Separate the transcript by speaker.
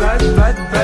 Speaker 1: bad, bad, bad.